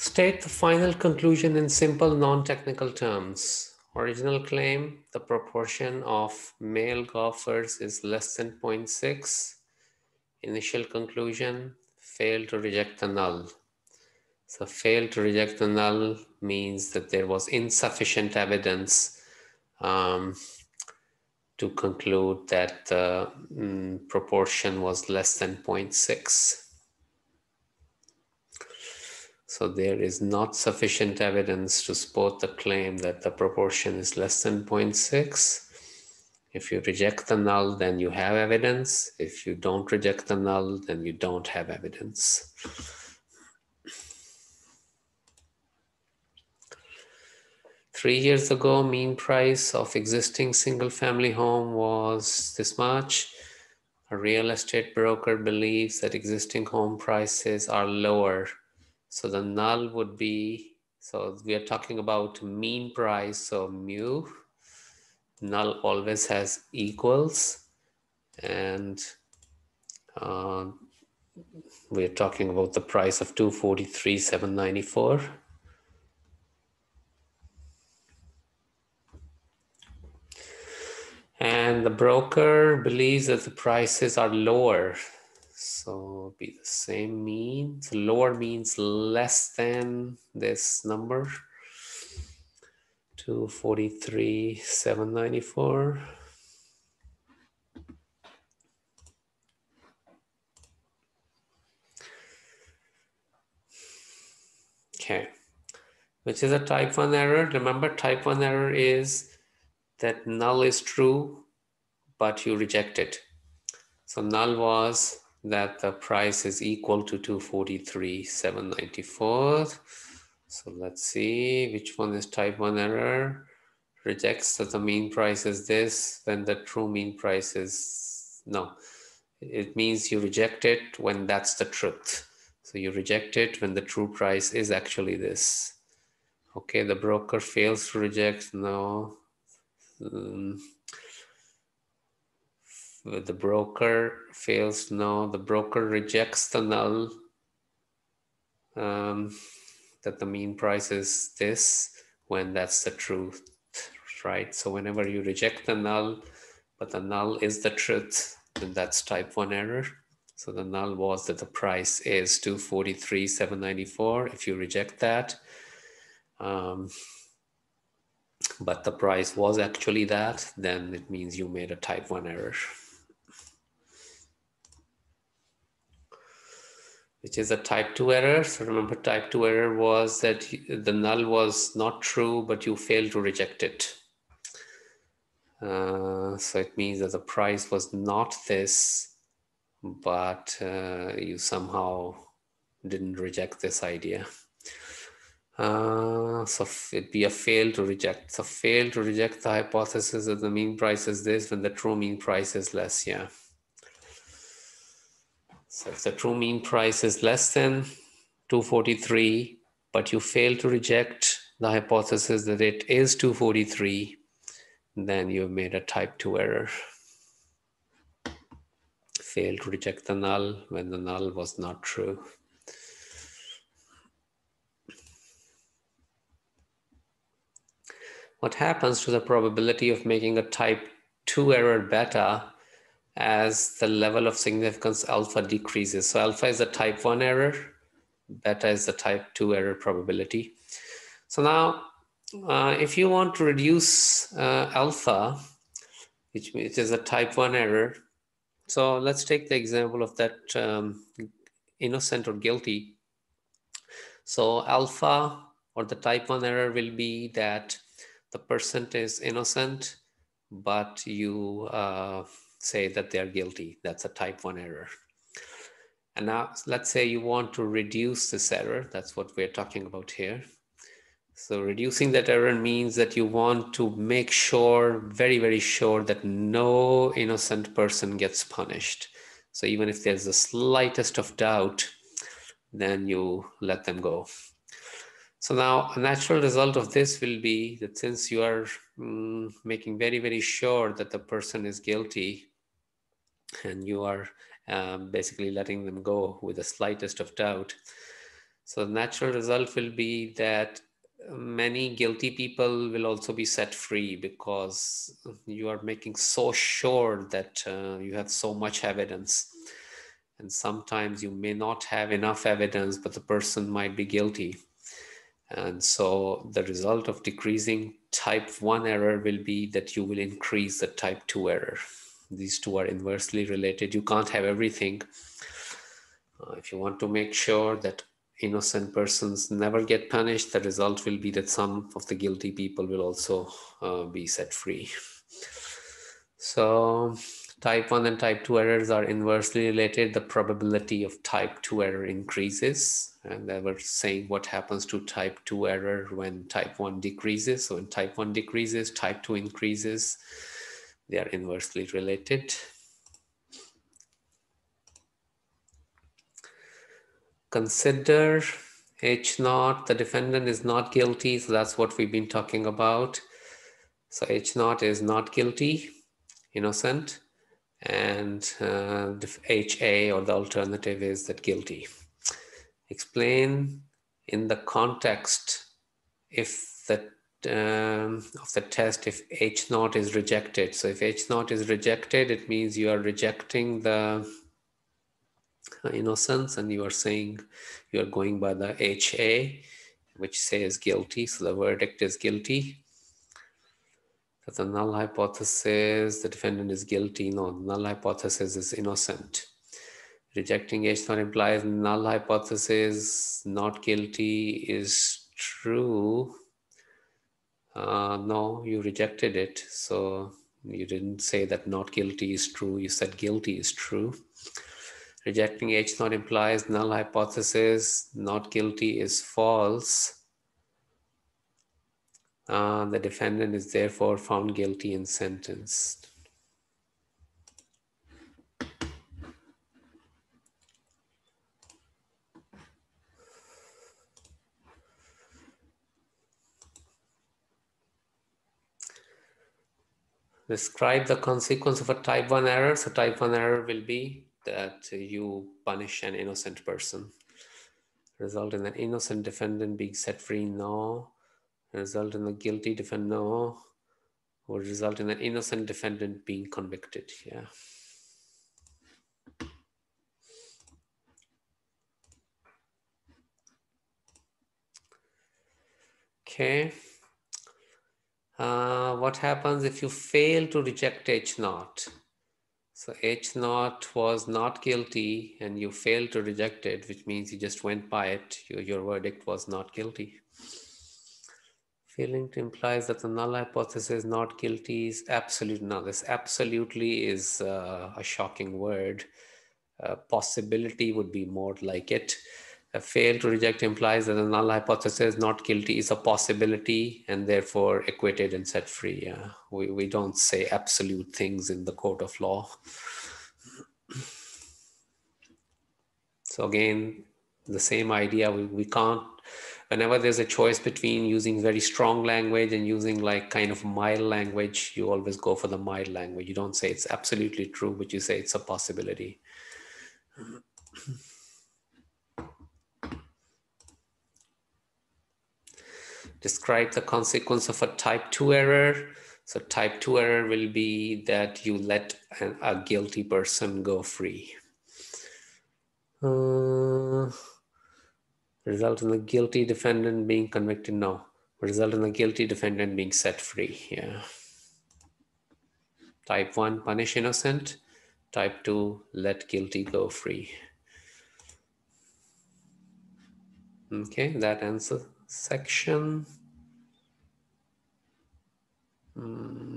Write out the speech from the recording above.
State the final conclusion in simple non-technical terms. Original claim, the proportion of male golfers is less than 0.6. Initial conclusion, fail to reject the null. So fail to reject the null means that there was insufficient evidence um, to conclude that the mm, proportion was less than 0.6. So there is not sufficient evidence to support the claim that the proportion is less than 0.6. If you reject the null, then you have evidence. If you don't reject the null, then you don't have evidence. Three years ago, mean price of existing single family home was this much. A real estate broker believes that existing home prices are lower so the null would be, so we are talking about mean price, so mu. Null always has equals. And uh, we're talking about the price of 243, 794. And the broker believes that the prices are lower so be the same mean. Lower means less than this number. 243, 794. Okay, which is a type 1 error. Remember, type 1 error is that null is true, but you reject it. So null was that the price is equal to 243 794 so let's see which one is type 1 error. Rejects that the mean price is this then the true mean price is no. It means you reject it when that's the truth. So you reject it when the true price is actually this. Okay the broker fails to reject no. Um, the broker fails. No the broker rejects the null um, that the mean price is this when that's the truth right? So whenever you reject the null but the null is the truth then that's type 1 error. So the null was that the price is 243 794 if you reject that. Um, but the price was actually that then it means you made a type 1 error which is a type 2 error. So remember type 2 error was that the null was not true, but you failed to reject it. Uh, so it means that the price was not this, but uh, you somehow didn't reject this idea. Uh, so it'd be a fail to reject. So fail to reject the hypothesis that the mean price is this when the true mean price is less. Yeah. So if the true mean price is less than 243, but you fail to reject the hypothesis that it is 243, then you've made a type 2 error. Fail to reject the null when the null was not true. What happens to the probability of making a type 2 error beta as the level of significance alpha decreases. So alpha is the type 1 error, beta is the type 2 error probability. So now, uh, if you want to reduce uh, alpha, which, which is a type 1 error, so let's take the example of that um, innocent or guilty. So alpha or the type 1 error will be that the person is innocent, but you uh, say that they're guilty. That's a type 1 error. And now let's say you want to reduce this error. That's what we're talking about here. So reducing that error means that you want to make sure, very, very sure that no innocent person gets punished. So even if there's the slightest of doubt, then you let them go. So now a natural result of this will be that since you are mm, making very, very sure that the person is guilty, and you are um, basically letting them go with the slightest of doubt. So the natural result will be that many guilty people will also be set free because you are making so sure that uh, you have so much evidence. And sometimes you may not have enough evidence but the person might be guilty. And so the result of decreasing type 1 error will be that you will increase the type 2 error these two are inversely related you can't have everything uh, if you want to make sure that innocent persons never get punished, the result will be that some of the guilty people will also uh, be set free. So type 1 and type 2 errors are inversely related. The probability of type 2 error increases. And they were saying what happens to type 2 error when type 1 decreases. So when type 1 decreases, type 2 increases. They are inversely related. consider H naught, the defendant is not guilty. So that's what we've been talking about. So H naught is not guilty, innocent, and uh, HA or the alternative is that guilty. Explain in the context if the um, of the test if H naught is rejected. So if H naught is rejected, it means you are rejecting the innocence and you are saying you are going by the HA, which says guilty. So the verdict is guilty. That's a null hypothesis. The defendant is guilty. No, null hypothesis is innocent. Rejecting H naught implies null hypothesis, not guilty is true. Uh, no, you rejected it. So you didn't say that not guilty is true. You said guilty is true. Rejecting H naught implies null hypothesis, not guilty is false. Uh, the defendant is therefore found guilty and sentenced. Describe the consequence of a type 1 error. So type 1 error will be that you punish an innocent person. Result in an innocent defendant being set free? No. Result in a guilty defendant? No. Would result in an innocent defendant being convicted? Yeah. Okay. Uh, what happens if you fail to reject H naught? So H naught was not guilty and you failed to reject it, which means you just went by it. Your, your verdict was not guilty. Failing to implies that the null hypothesis is not guilty is absolute. Now, this absolutely is uh, a shocking word. Uh, possibility would be more like it. A fail to reject implies that the null hypothesis not guilty is a possibility and therefore acquitted and set free. Yeah. We, we don't say absolute things in the court of law. So again, the same idea, we, we can't, whenever there's a choice between using very strong language and using like kind of mild language, you always go for the mild language. You don't say it's absolutely true, but you say it's a possibility. Describe the consequence of a type 2 error. So type 2 error will be that you let an, a guilty person go free. Uh, result in the guilty defendant being convicted? No. Result in the guilty defendant being set free. Yeah. Type 1, punish innocent. Type 2, let guilty go free. Okay, that answer section. Mm.